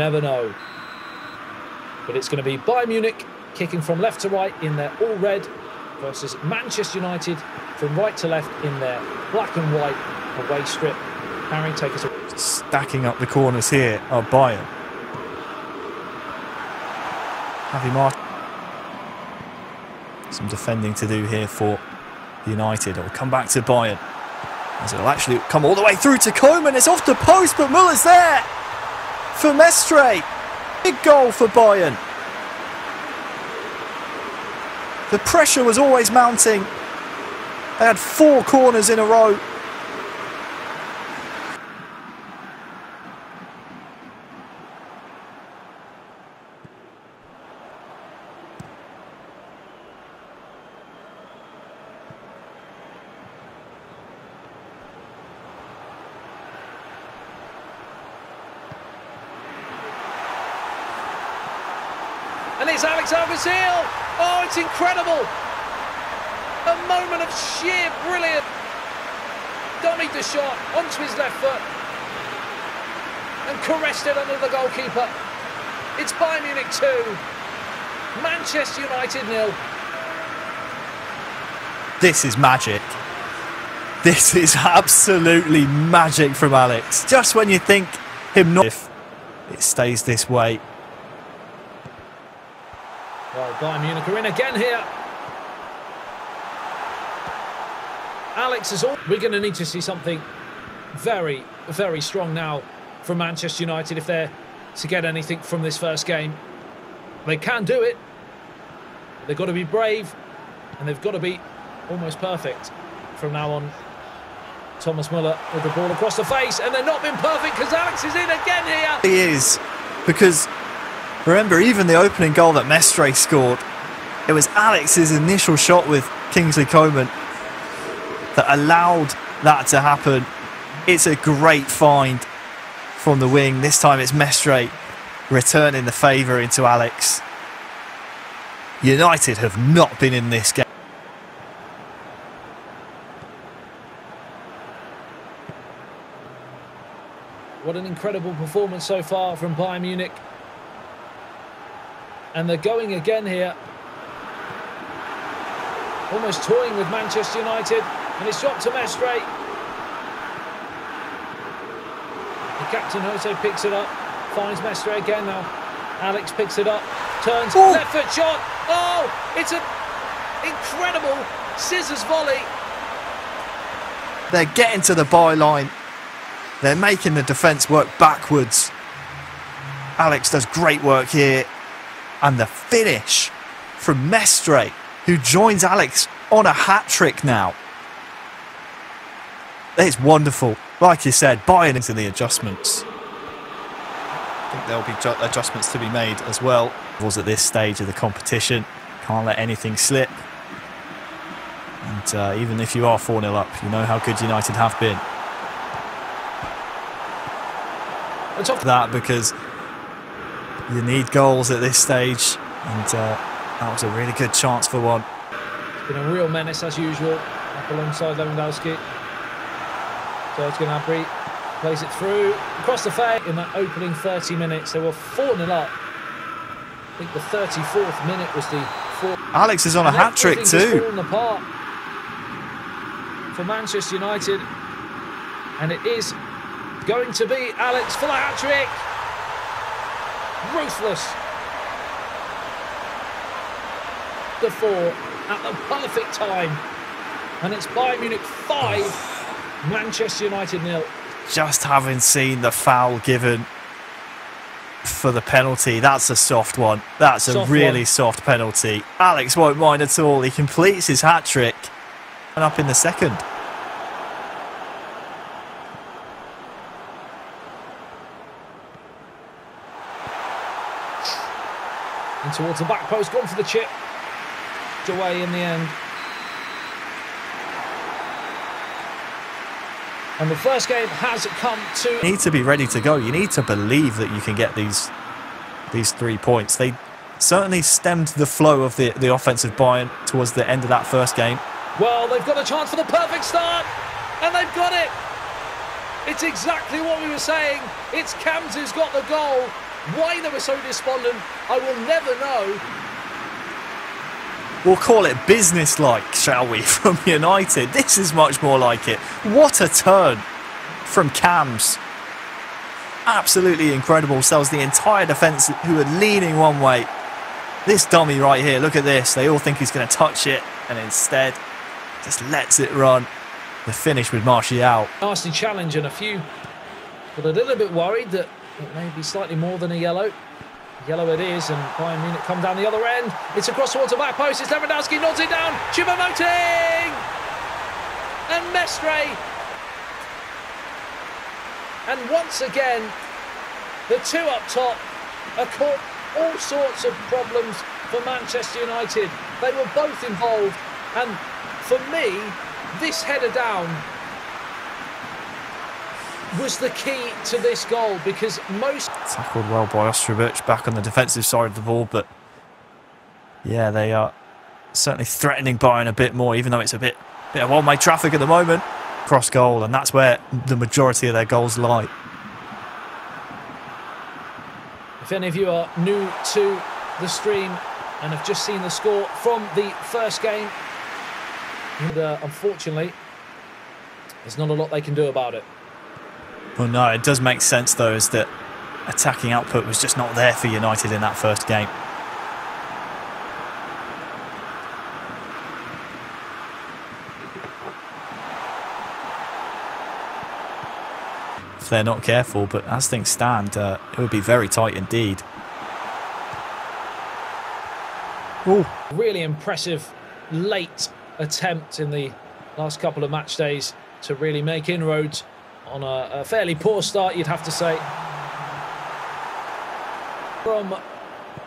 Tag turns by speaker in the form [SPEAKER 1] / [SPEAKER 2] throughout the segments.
[SPEAKER 1] Never know. But it's going to be Bayern Munich kicking from left to right in their all red versus Manchester United from right to left in their black and white away strip. Harry, take us away.
[SPEAKER 2] Stacking up the corners here are Bayern. Javi Martin. Some defending to do here for United. It'll come back to Bayern. As it'll actually come all the way through to Coman. It's off the post, but Muller's there for Mestre. Big goal for Bayern. The pressure was always mounting. They had four corners in a row.
[SPEAKER 1] And it's Alex Overzeel. Oh, it's incredible. A moment of sheer brilliance. The shot onto his left foot and caressed it under the goalkeeper. It's Bayern Munich 2, Manchester United nil.
[SPEAKER 2] This is magic. This is absolutely magic from Alex. Just when you think him not, if it stays this way.
[SPEAKER 1] Bayern Munich are in again here. Alex is all. We're going to need to see something very, very strong now from Manchester United if they're to get anything from this first game. They can do it. They've got to be brave and they've got to be almost perfect from now on. Thomas Muller with the ball across the face, and they're not been perfect because Alex is in again here.
[SPEAKER 2] He is, because remember, even the opening goal that Mestre scored, it was Alex's initial shot with Kingsley Coman that allowed that to happen. It's a great find from the wing. This time it's Mestre returning the favour into Alex. United have not been in this game.
[SPEAKER 1] What an incredible performance so far from Bayern Munich. And they're going again here. Almost toying with Manchester United. And it's dropped to Mestre. The captain Jose picks it up. Finds Mestre again now. Alex picks it up. Turns.
[SPEAKER 2] Ooh.
[SPEAKER 1] Left foot shot. Oh, it's an incredible scissors volley.
[SPEAKER 2] They're getting to the byline. They're making the defence work backwards. Alex does great work here. And the finish from Mestre, who joins Alex on a hat trick now. It's wonderful. Like you said, Bayern into the adjustments. I think there'll be adjustments to be made as well. Was at this stage of the competition. Can't let anything slip. And uh, even if you are 4 0 up, you know how good United have been.
[SPEAKER 1] On top
[SPEAKER 2] that because you need goals at this stage, and uh, that was a really good chance for one.
[SPEAKER 1] Been a real menace as usual, up alongside Lewandowski. Serge Gnabry plays it through across the face in that opening 30 minutes. They were 4 0 up. I think the 34th minute was the fourth.
[SPEAKER 2] Alex is on a hat trick too.
[SPEAKER 1] apart for Manchester United, and it is going to be Alex for the hat trick. Ruthless. The four at the perfect time, and it's Bayern Munich five, Manchester United nil.
[SPEAKER 2] Just having seen the foul given for the penalty, that's a soft one. That's a
[SPEAKER 1] Soft
[SPEAKER 2] really
[SPEAKER 1] one.
[SPEAKER 2] soft penalty. Alex won't mind at all. He completes his hat trick and up in the second.
[SPEAKER 1] And towards the back post, gone for the chip. Away in the end. And the first game has come to
[SPEAKER 2] You need to be ready to go. You need to believe that you can get these these three points. They certainly stemmed the flow of the, the offensive Bayern towards the end of that first game.
[SPEAKER 1] Well, they've got a chance for the perfect start, and they've got it. It's exactly what we were saying. It's Cams who's got the goal, Why they were so despondent, I will never know.
[SPEAKER 2] We'll call it business-like, shall we, from United. This is much more like it. What a turn from Cams. Absolutely incredible. Sells the entire defence who are leaning one way. This dummy right here, look at this. They all think he's going to touch it and instead just lets it run. The finish with Martial.
[SPEAKER 1] Nasty challenge and a few but a little bit worried that it may be slightly more than a yellow. Yellow it is, and Bayern Munich come down the other end. It's across towards the back post. It's Lewandowski, nods it down. Choupo-Moting! And Mestre. And once again, the two up top are caught all sorts of problems for Manchester United. They were both involved, and for me, this header down was the key to this goal because most
[SPEAKER 2] tackled well by Ostrovic back on the defensive side of the ball, but yeah, they are certainly threatening Bayern a bit more, even though it's a bit bit of one-way traffic at the moment. Cross goal, and that's where the majority of their goals lie.
[SPEAKER 1] If any of you are new to the stream and have just seen the score from the first game, and, uh, unfortunately, there's not a lot they can do about it.
[SPEAKER 2] Well, no, it does make sense, though, is that attacking output was just not there for United in that first game. If they're not careful, but as things stand, uh, it would be very tight indeed.
[SPEAKER 1] Ooh. Really impressive late attempt in the last couple of match days to really make inroads on a, a fairly poor start, you'd have to say. From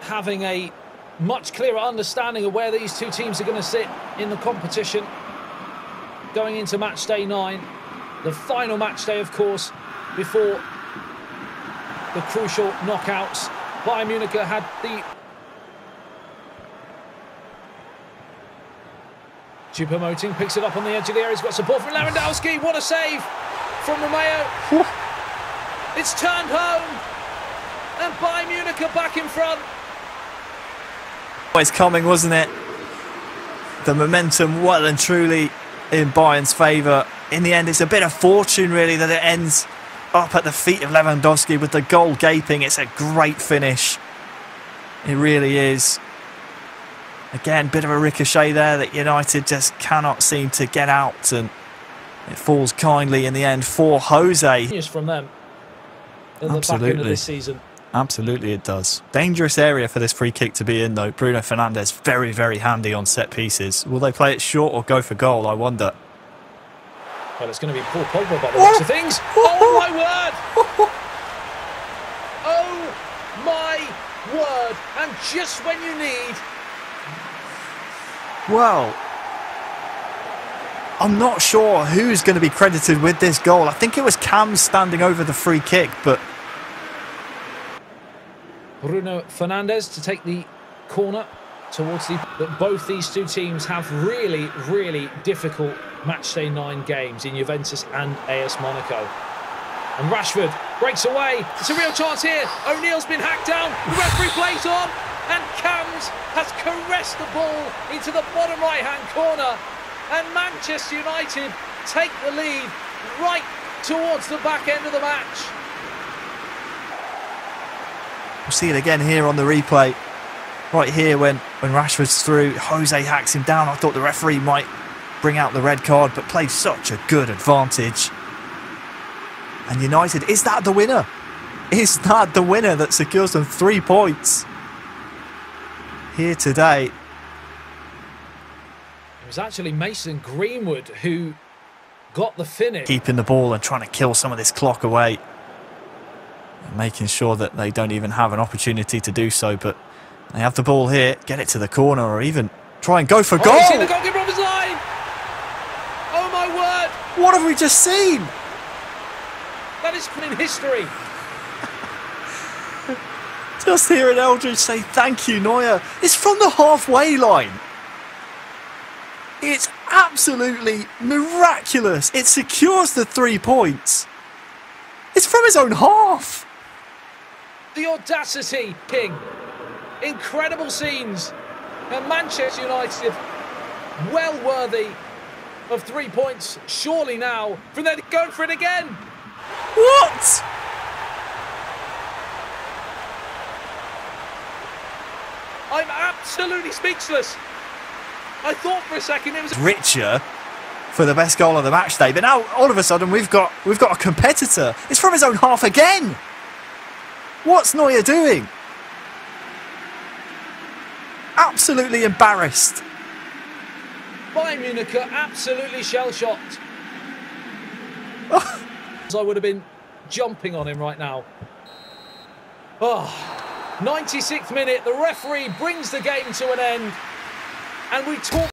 [SPEAKER 1] having a much clearer understanding of where these two teams are going to sit in the competition going into match day nine. The final match day, of course, before the crucial knockouts. Bayern Munich had the Choupo-Moting picks it up on the edge of the area. He's got support from Lewandowski. What a save! From Romeo. It's turned home. And Bayern Munich are back in front.
[SPEAKER 2] Always coming, wasn't it? The momentum well and truly in Bayern's favour. In the end, it's a bit of fortune, really, that it ends up at the feet of Lewandowski with the goal gaping. It's a great finish. It really is. Again, bit of a ricochet there that United just cannot seem to get out and it falls kindly in the end for Jose.
[SPEAKER 1] From them in Absolutely. the this season.
[SPEAKER 2] Absolutely, it does. Dangerous area for this free kick to be in, though. Bruno Fernandes very, very handy on set pieces. Will they play it short or go for goal? I wonder.
[SPEAKER 1] Well, it's going to be Paul Pogba by the oh! looks of things. Oh, oh my word! Oh! oh my word! And just when you need.
[SPEAKER 2] Well, I'm not sure who's going to be credited with this goal. I think it was Cam standing over the free kick, but...
[SPEAKER 1] Bruno Fernandes to take the corner towards the... That both these two teams have really, really difficult matchday nine games in Juventus and AS Monaco. And Rashford breaks away. It's a real chance here. O'Neill's been hacked down. The referee plays on. And Cams has caressed the ball into the bottom right-hand corner and Manchester United take the lead right towards the back end of the match.
[SPEAKER 2] We'll see it again here on the replay. Right here when, when Rashford's through, Jose hacks him down. I thought the referee might bring out the red card, but played such a good advantage. And United, is that the winner? Is that the winner that secures them three points? Here today,
[SPEAKER 1] it was actually Mason Greenwood who got the finish.
[SPEAKER 2] Keeping the ball and trying to kill some of this clock away. And making sure that they don't even have an opportunity to do so. But they have the ball here. Get it to the corner or even try and go for
[SPEAKER 1] oh,
[SPEAKER 2] goal.
[SPEAKER 1] See the goalkeeper off his line. Oh my word.
[SPEAKER 2] What have we just seen?
[SPEAKER 1] That is in history.
[SPEAKER 2] Just hearing Eldridge say thank you, Neuer. It's from the halfway line. It's absolutely miraculous. It secures the three points. It's from his own half.
[SPEAKER 1] The audacity, King. Incredible scenes. And Manchester United, well worthy of three points, surely now. From there, going for it again.
[SPEAKER 2] What?
[SPEAKER 1] I'm absolutely speechless. I thought for a second it was
[SPEAKER 2] Richer for the best goal of the match day, but now all of a sudden we've got we've got a competitor. It's from his own half again. What's Neuer doing? Absolutely embarrassed.
[SPEAKER 1] Bayern Munich are absolutely shell shocked. I would have been jumping on him right now. Ah, oh, 96th minute, the referee brings the game to an end. And we talk